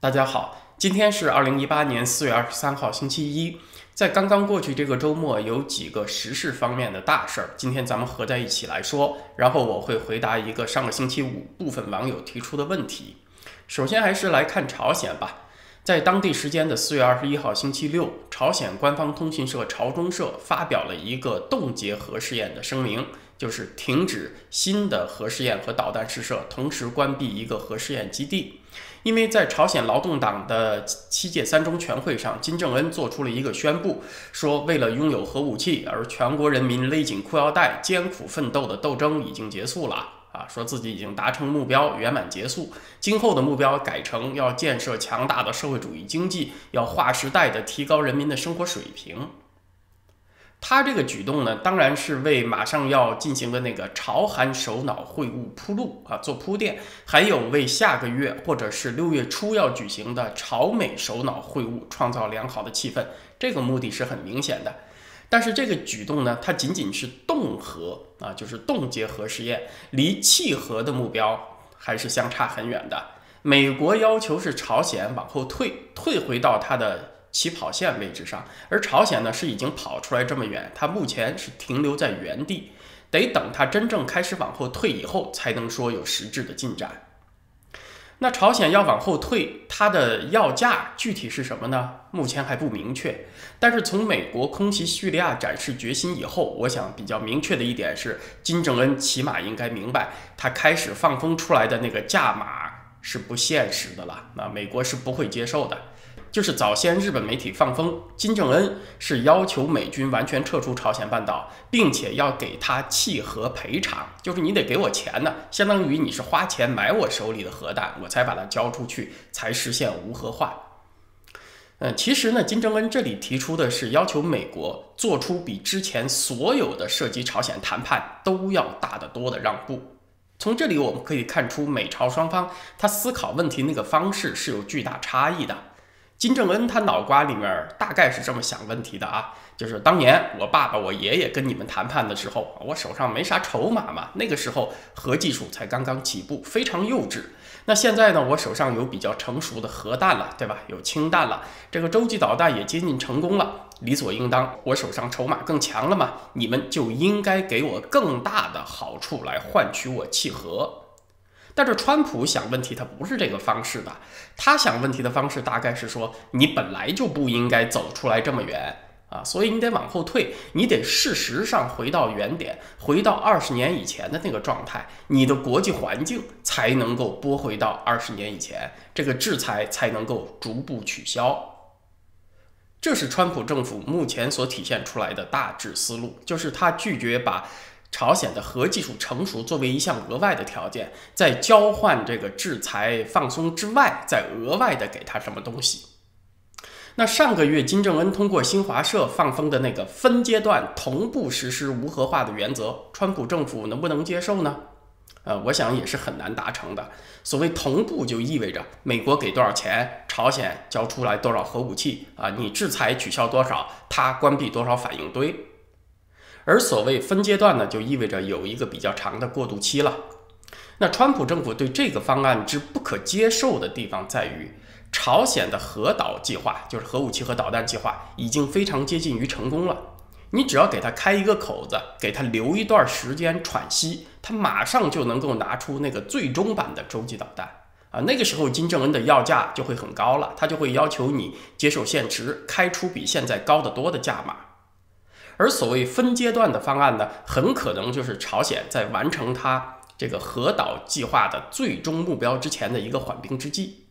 大家好，今天是二零一八年四月二十三号，星期一。在刚刚过去这个周末，有几个时事方面的大事儿，今天咱们合在一起来说。然后我会回答一个上个星期五部分网友提出的问题。首先还是来看朝鲜吧。在当地时间的四月二十一号星期六，朝鲜官方通讯社朝中社发表了一个冻结核试验的声明，就是停止新的核试验和导弹试射，同时关闭一个核试验基地。因为在朝鲜劳动党的七届三中全会上，金正恩做出了一个宣布，说为了拥有核武器而全国人民勒紧裤腰带、艰苦奋斗的斗争已经结束了啊！说自己已经达成目标，圆满结束，今后的目标改成要建设强大的社会主义经济，要划时代的提高人民的生活水平。他这个举动呢，当然是为马上要进行的那个朝韩首脑会晤铺路啊，做铺垫，还有为下个月或者是六月初要举行的朝美首脑会晤创造良好的气氛。这个目的是很明显的。但是这个举动呢，它仅仅是动核啊，就是冻结核试验，离弃核的目标还是相差很远的。美国要求是朝鲜往后退，退回到它的。起跑线位置上，而朝鲜呢是已经跑出来这么远，它目前是停留在原地，得等它真正开始往后退以后，才能说有实质的进展。那朝鲜要往后退，它的要价具体是什么呢？目前还不明确。但是从美国空袭叙利亚展示决心以后，我想比较明确的一点是，金正恩起码应该明白，他开始放风出来的那个价码是不现实的了，那美国是不会接受的。就是早先日本媒体放风，金正恩是要求美军完全撤出朝鲜半岛，并且要给他契合赔偿，就是你得给我钱呢，相当于你是花钱买我手里的核弹，我才把它交出去，才实现无核化。嗯，其实呢，金正恩这里提出的是要求美国做出比之前所有的涉及朝鲜谈判都要大得多的让步。从这里我们可以看出，美朝双方他思考问题那个方式是有巨大差异的。金正恩他脑瓜里面大概是这么想问题的啊，就是当年我爸爸、我爷爷跟你们谈判的时候，我手上没啥筹码嘛，那个时候核技术才刚刚起步，非常幼稚。那现在呢，我手上有比较成熟的核弹了，对吧？有氢弹了，这个洲际导弹也接近成功了，理所应当，我手上筹码更强了嘛，你们就应该给我更大的好处来换取我契合。但是川普想问题，他不是这个方式的。他想问题的方式大概是说，你本来就不应该走出来这么远啊，所以你得往后退，你得事实上回到原点，回到二十年以前的那个状态，你的国际环境才能够拨回到二十年以前，这个制裁才能够逐步取消。这是川普政府目前所体现出来的大致思路，就是他拒绝把。朝鲜的核技术成熟作为一项额外的条件，在交换这个制裁放松之外，再额外的给他什么东西？那上个月金正恩通过新华社放风的那个分阶段同步实施无核化的原则，川普政府能不能接受呢？呃，我想也是很难达成的。所谓同步，就意味着美国给多少钱，朝鲜交出来多少核武器啊？你制裁取消多少，他关闭多少反应堆？而所谓分阶段呢，就意味着有一个比较长的过渡期了。那川普政府对这个方案之不可接受的地方在于，朝鲜的核导计划，就是核武器和导弹计划，已经非常接近于成功了。你只要给他开一个口子，给他留一段时间喘息，他马上就能够拿出那个最终版的洲际导弹啊！那个时候金正恩的要价就会很高了，他就会要求你接受现值，开出比现在高得多的价码。而所谓分阶段的方案呢，很可能就是朝鲜在完成它这个核导计划的最终目标之前的一个缓兵之计。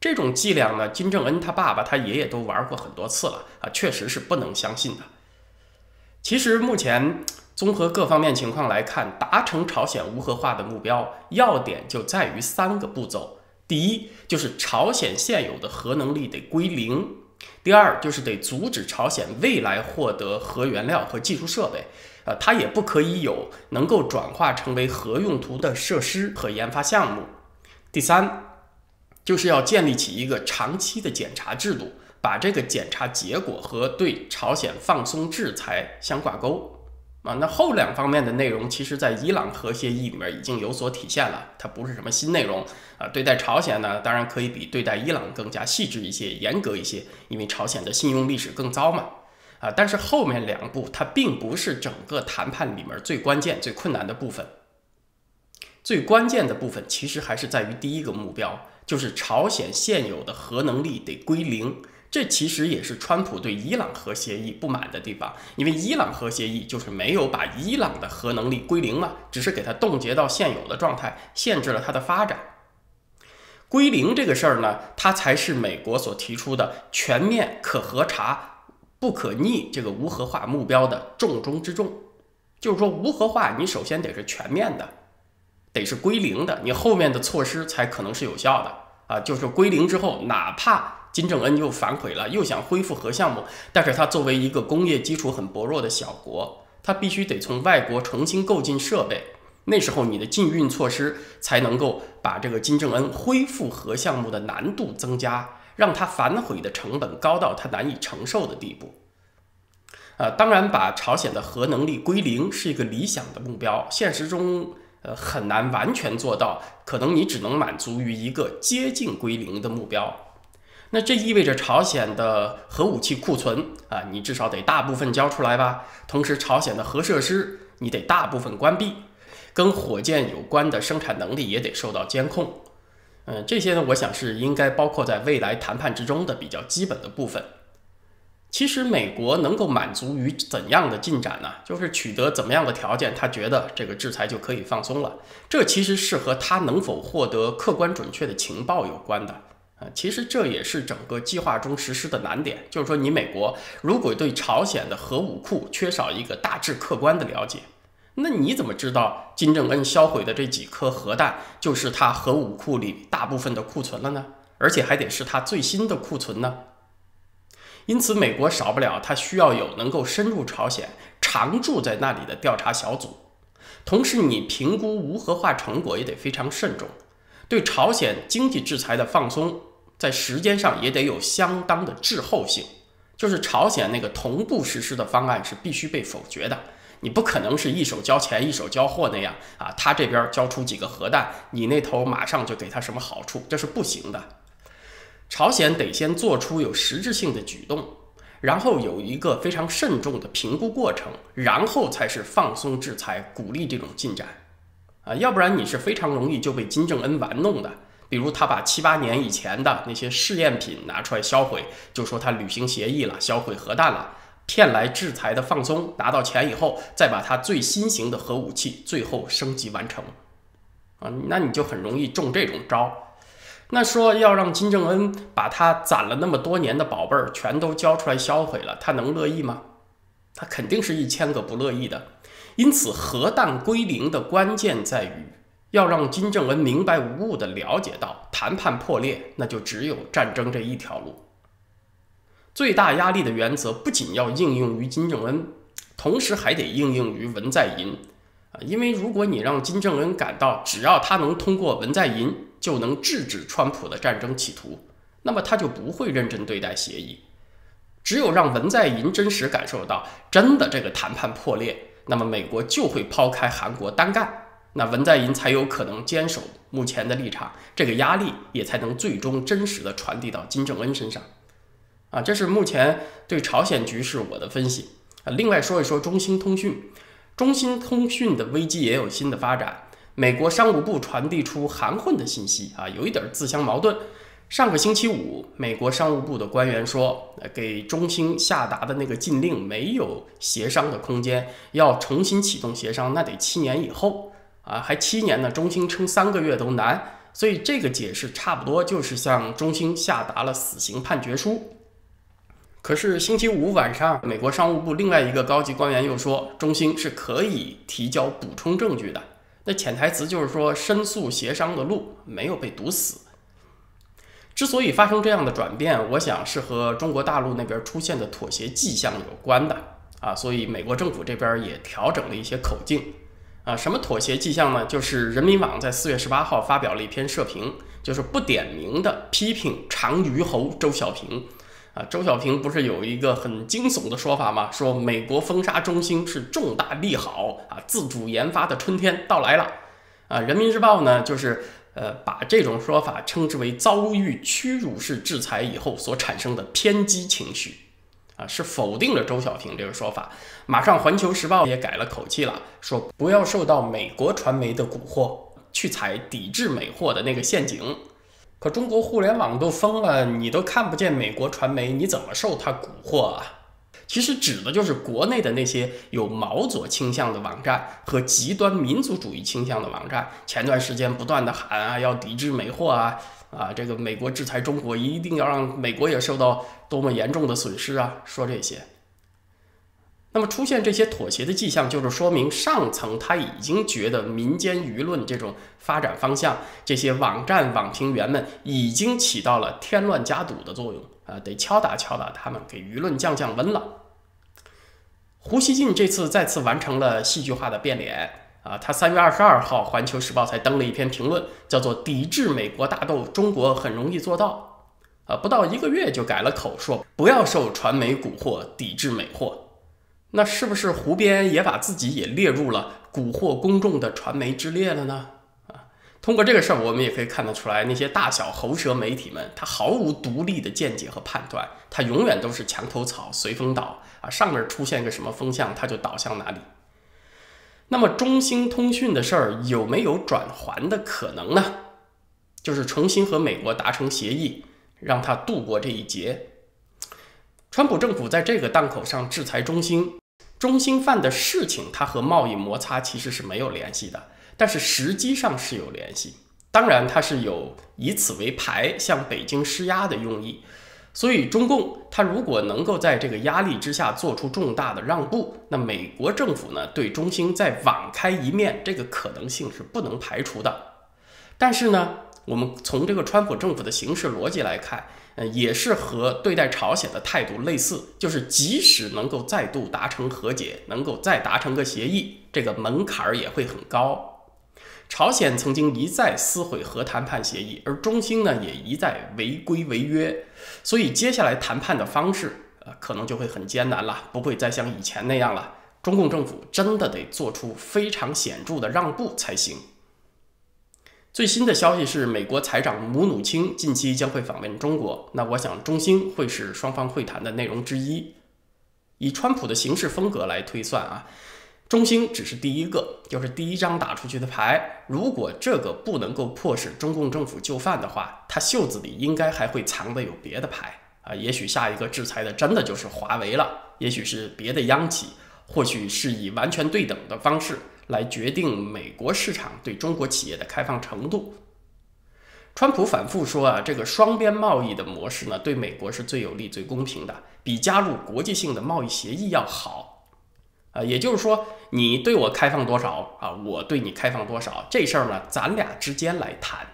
这种伎俩呢，金正恩他爸爸、他爷爷都玩过很多次了啊，确实是不能相信的。其实目前综合各方面情况来看，达成朝鲜无核化的目标，要点就在于三个步骤：第一，就是朝鲜现有的核能力得归零。第二就是得阻止朝鲜未来获得核原料和技术设备，呃，它也不可以有能够转化成为核用途的设施和研发项目。第三，就是要建立起一个长期的检查制度，把这个检查结果和对朝鲜放松制裁相挂钩。啊，那后两方面的内容，其实在伊朗核协议里面已经有所体现了，它不是什么新内容啊。对待朝鲜呢，当然可以比对待伊朗更加细致一些、严格一些，因为朝鲜的信用历史更糟嘛。啊，但是后面两步它并不是整个谈判里面最关键、最困难的部分。最关键的部分其实还是在于第一个目标，就是朝鲜现有的核能力得归零。这其实也是川普对伊朗核协议不满的地方，因为伊朗核协议就是没有把伊朗的核能力归零嘛，只是给它冻结到现有的状态，限制了它的发展。归零这个事儿呢，它才是美国所提出的全面可核查、不可逆这个无核化目标的重中之重。就是说，无核化你首先得是全面的，得是归零的，你后面的措施才可能是有效的啊。就是归零之后，哪怕金正恩又反悔了，又想恢复核项目，但是他作为一个工业基础很薄弱的小国，他必须得从外国重新购进设备。那时候你的禁运措施才能够把这个金正恩恢复核项目的难度增加，让他反悔的成本高到他难以承受的地步。呃，当然，把朝鲜的核能力归零是一个理想的目标，现实中呃很难完全做到，可能你只能满足于一个接近归零的目标。那这意味着朝鲜的核武器库存啊，你至少得大部分交出来吧。同时，朝鲜的核设施你得大部分关闭，跟火箭有关的生产能力也得受到监控。嗯，这些呢，我想是应该包括在未来谈判之中的比较基本的部分。其实，美国能够满足于怎样的进展呢？就是取得怎么样的条件，他觉得这个制裁就可以放松了。这其实是和他能否获得客观准确的情报有关的。其实这也是整个计划中实施的难点，就是说，你美国如果对朝鲜的核武库缺少一个大致客观的了解，那你怎么知道金正恩销毁的这几颗核弹就是他核武库里大部分的库存了呢？而且还得是他最新的库存呢？因此，美国少不了他需要有能够深入朝鲜、常驻在那里的调查小组，同时你评估无核化成果也得非常慎重，对朝鲜经济制裁的放松。在时间上也得有相当的滞后性，就是朝鲜那个同步实施的方案是必须被否决的。你不可能是一手交钱一手交货那样啊，他这边交出几个核弹，你那头马上就给他什么好处，这是不行的。朝鲜得先做出有实质性的举动，然后有一个非常慎重的评估过程，然后才是放松制裁，鼓励这种进展啊，要不然你是非常容易就被金正恩玩弄的。比如他把七八年以前的那些试验品拿出来销毁，就说他履行协议了，销毁核弹了，骗来制裁的放松，拿到钱以后再把他最新型的核武器最后升级完成，啊，那你就很容易中这种招。那说要让金正恩把他攒了那么多年的宝贝儿全都交出来销毁了，他能乐意吗？他肯定是一千个不乐意的。因此，核弹归零的关键在于。要让金正恩明白无误地了解到，谈判破裂，那就只有战争这一条路。最大压力的原则不仅要应用于金正恩，同时还得应用于文在寅啊！因为如果你让金正恩感到只要他能通过文在寅就能制止川普的战争企图，那么他就不会认真对待协议。只有让文在寅真实感受到真的这个谈判破裂，那么美国就会抛开韩国单干。那文在寅才有可能坚守目前的立场，这个压力也才能最终真实的传递到金正恩身上。啊，这是目前对朝鲜局势我的分析。啊，另外说一说中兴通讯，中兴通讯的危机也有新的发展。美国商务部传递出含混的信息，啊，有一点自相矛盾。上个星期五，美国商务部的官员说，给中兴下达的那个禁令没有协商的空间，要重新启动协商，那得七年以后。啊，还七年呢，中兴撑三个月都难，所以这个解释差不多就是向中兴下达了死刑判决书。可是星期五晚上，美国商务部另外一个高级官员又说，中兴是可以提交补充证据的。那潜台词就是说，申诉协商的路没有被堵死。之所以发生这样的转变，我想是和中国大陆那边出现的妥协迹象有关的啊，所以美国政府这边也调整了一些口径。啊，什么妥协迹象呢？就是人民网在四月十八号发表了一篇社评，就是不点名的批评长鱼侯周小平，啊，周小平不是有一个很惊悚的说法吗？说美国封杀中兴是重大利好啊，自主研发的春天到来了啊。人民日报呢，就是呃把这种说法称之为遭遇屈辱式制裁以后所产生的偏激情绪啊，是否定了周小平这个说法。马上环球时报也改了口气了，说不要受到美国传媒的蛊惑，去踩抵制美货的那个陷阱。可中国互联网都封了，你都看不见美国传媒，你怎么受他蛊惑啊？其实指的就是国内的那些有毛左倾向的网站和极端民族主义倾向的网站。前段时间不断的喊啊，要抵制美货啊，啊，这个美国制裁中国，一定要让美国也受到多么严重的损失啊，说这些。那么出现这些妥协的迹象，就是说明上层他已经觉得民间舆论这种发展方向，这些网站网评员们已经起到了添乱加堵的作用啊，得敲打敲打他们，给舆论降降温了。胡锡进这次再次完成了戏剧化的变脸啊，他三月二十二号《环球时报》才登了一篇评论，叫做“抵制美国大豆，中国很容易做到”，啊，不到一个月就改了口，说不要受传媒蛊惑，抵制美货。那是不是胡编也把自己也列入了蛊惑公众的传媒之列了呢？啊，通过这个事儿，我们也可以看得出来，那些大小喉舌媒体们，他毫无独立的见解和判断，他永远都是墙头草，随风倒啊，上面出现个什么风向，他就倒向哪里。那么中兴通讯的事儿有没有转圜的可能呢？就是重新和美国达成协议，让他度过这一劫。川普政府在这个档口上制裁中兴。中兴犯的事情，它和贸易摩擦其实是没有联系的，但是实际上是有联系。当然，它是有以此为牌向北京施压的用意。所以，中共它如果能够在这个压力之下做出重大的让步，那美国政府呢对中兴再网开一面，这个可能性是不能排除的。但是呢，我们从这个川普政府的行事逻辑来看。呃，也是和对待朝鲜的态度类似，就是即使能够再度达成和解，能够再达成个协议，这个门槛儿也会很高。朝鲜曾经一再撕毁核谈判协议，而中兴呢也一再违规违约，所以接下来谈判的方式，呃，可能就会很艰难了，不会再像以前那样了。中共政府真的得做出非常显著的让步才行。最新的消息是，美国财长姆努钦近期将会访问中国。那我想，中兴会是双方会谈的内容之一。以川普的行事风格来推算啊，中兴只是第一个，就是第一张打出去的牌。如果这个不能够迫使中共政府就范的话，他袖子里应该还会藏的有别的牌啊。也许下一个制裁的真的就是华为了，也许是别的央企，或许是以完全对等的方式。来决定美国市场对中国企业的开放程度。川普反复说啊，这个双边贸易的模式呢，对美国是最有利、最公平的，比加入国际性的贸易协议要好。啊，也就是说，你对我开放多少啊，我对你开放多少，这事儿呢，咱俩之间来谈，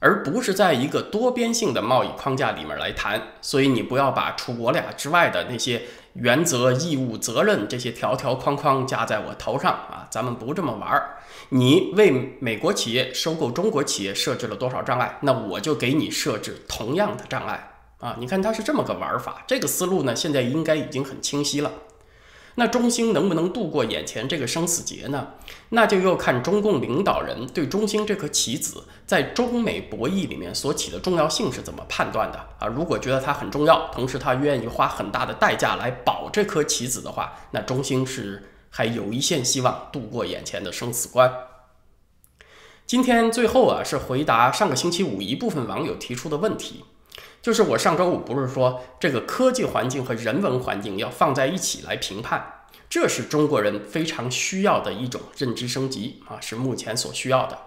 而不是在一个多边性的贸易框架里面来谈。所以你不要把除我俩之外的那些。原则、义务、责任这些条条框框加在我头上啊，咱们不这么玩儿。你为美国企业收购中国企业设置了多少障碍，那我就给你设置同样的障碍啊。你看它是这么个玩法，这个思路呢，现在应该已经很清晰了。那中兴能不能度过眼前这个生死劫呢？那就要看中共领导人对中兴这颗棋子在中美博弈里面所起的重要性是怎么判断的啊？如果觉得它很重要，同时他愿意花很大的代价来保这颗棋子的话，那中兴是还有一线希望度过眼前的生死关。今天最后啊，是回答上个星期五一部分网友提出的问题。就是我上周五不是说这个科技环境和人文环境要放在一起来评判，这是中国人非常需要的一种认知升级啊，是目前所需要的。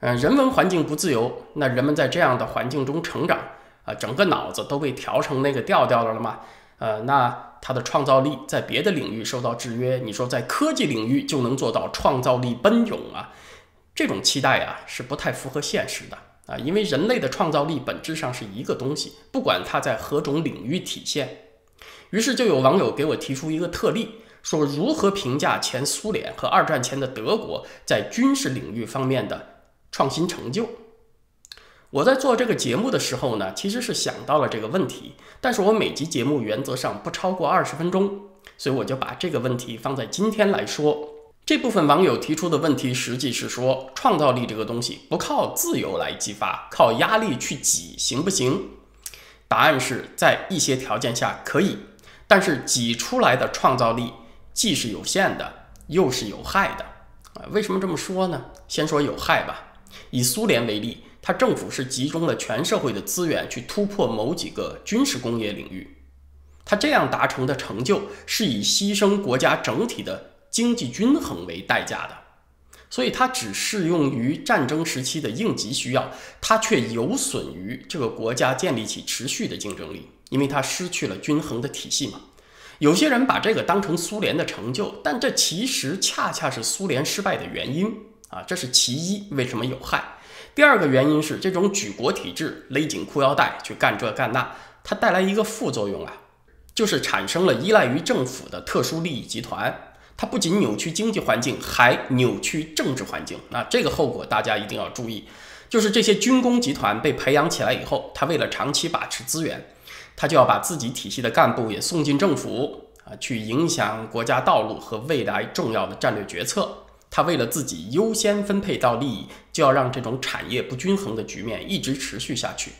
嗯，人文环境不自由，那人们在这样的环境中成长啊，整个脑子都被调成那个调调了了吗？呃，那他的创造力在别的领域受到制约，你说在科技领域就能做到创造力奔涌啊？这种期待啊，是不太符合现实的。啊，因为人类的创造力本质上是一个东西，不管它在何种领域体现。于是就有网友给我提出一个特例，说如何评价前苏联和二战前的德国在军事领域方面的创新成就。我在做这个节目的时候呢，其实是想到了这个问题，但是我每集节目原则上不超过二十分钟，所以我就把这个问题放在今天来说。这部分网友提出的问题，实际是说创造力这个东西不靠自由来激发，靠压力去挤行不行？答案是在一些条件下可以，但是挤出来的创造力既是有限的，又是有害的。啊，为什么这么说呢？先说有害吧。以苏联为例，它政府是集中了全社会的资源去突破某几个军事工业领域，它这样达成的成就是以牺牲国家整体的。经济均衡为代价的，所以它只适用于战争时期的应急需要，它却有损于这个国家建立起持续的竞争力，因为它失去了均衡的体系嘛。有些人把这个当成苏联的成就，但这其实恰恰是苏联失败的原因啊，这是其一。为什么有害？第二个原因是这种举国体制勒紧裤腰带去干这干那，它带来一个副作用啊，就是产生了依赖于政府的特殊利益集团。它不仅扭曲经济环境，还扭曲政治环境。那这个后果大家一定要注意，就是这些军工集团被培养起来以后，他为了长期把持资源，他就要把自己体系的干部也送进政府啊，去影响国家道路和未来重要的战略决策。他为了自己优先分配到利益，就要让这种产业不均衡的局面一直持续下去。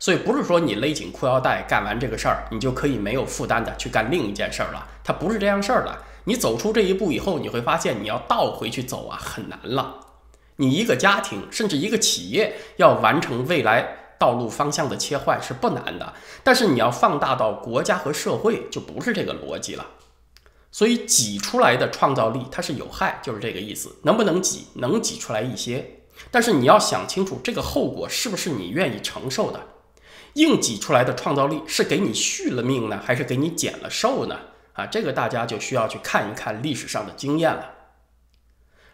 所以不是说你勒紧裤腰带干完这个事儿，你就可以没有负担的去干另一件事儿了。它不是这样事儿的。你走出这一步以后，你会发现你要倒回去走啊，很难了。你一个家庭甚至一个企业要完成未来道路方向的切换是不难的，但是你要放大到国家和社会，就不是这个逻辑了。所以挤出来的创造力它是有害，就是这个意思。能不能挤？能挤出来一些，但是你要想清楚这个后果是不是你愿意承受的。硬挤出来的创造力是给你续了命呢，还是给你减了寿呢？啊，这个大家就需要去看一看历史上的经验了。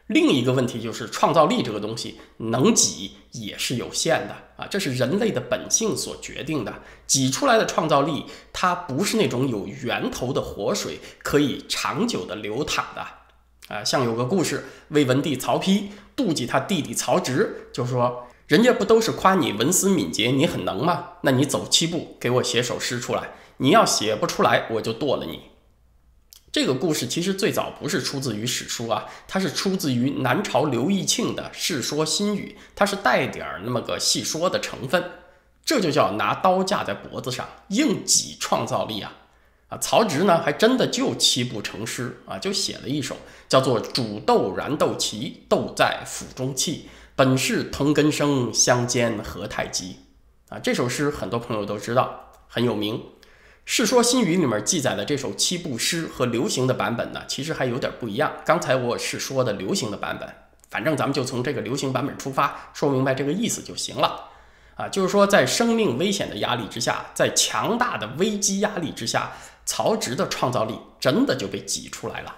另一个问题就是，创造力这个东西能挤也是有限的啊，这是人类的本性所决定的。挤出来的创造力，它不是那种有源头的活水，可以长久的流淌的。啊，像有个故事，魏文帝曹丕妒忌他弟弟曹植，就说：“人家不都是夸你文思敏捷，你很能吗？那你走七步，给我写首诗出来。你要写不出来，我就剁了你。”这个故事其实最早不是出自于史书啊，它是出自于南朝刘义庆的《世说新语》，它是带点儿那么个戏说的成分，这就叫拿刀架在脖子上，硬挤创造力啊！啊，曹植呢还真的就七步成诗啊，就写了一首叫做《煮豆燃豆萁，豆在釜中泣，本是同根生，相煎何太急》啊，这首诗很多朋友都知道，很有名。《世说新语》里面记载的这首七步诗和流行的版本呢，其实还有点不一样。刚才我是说的流行的版本，反正咱们就从这个流行版本出发，说明白这个意思就行了。啊，就是说在生命危险的压力之下，在强大的危机压力之下，曹植的创造力真的就被挤出来了。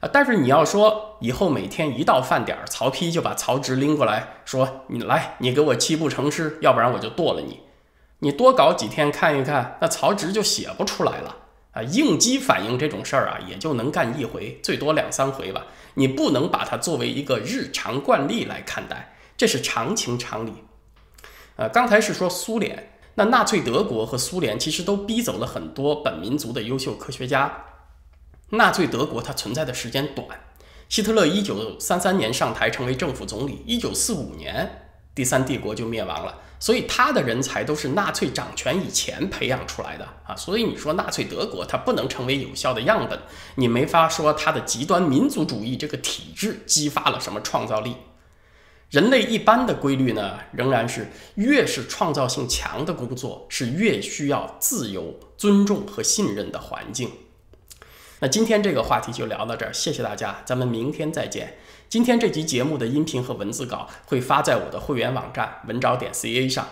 啊，但是你要说以后每天一到饭点儿，曹丕就把曹植拎过来说：“你来，你给我七步成诗，要不然我就剁了你。”你多搞几天看一看，那曹植就写不出来了啊！应激反应这种事儿啊，也就能干一回，最多两三回吧。你不能把它作为一个日常惯例来看待，这是常情常理。呃，刚才是说苏联，那纳粹德国和苏联其实都逼走了很多本民族的优秀科学家。纳粹德国它存在的时间短，希特勒一九三三年上台成为政府总理，一九四五年第三帝国就灭亡了。所以他的人才都是纳粹掌权以前培养出来的啊，所以你说纳粹德国它不能成为有效的样本，你没法说它的极端民族主义这个体制激发了什么创造力。人类一般的规律呢，仍然是越是创造性强的工作，是越需要自由、尊重和信任的环境。那今天这个话题就聊到这儿，谢谢大家，咱们明天再见。今天这集节目的音频和文字稿会发在我的会员网站文找点 ca 上。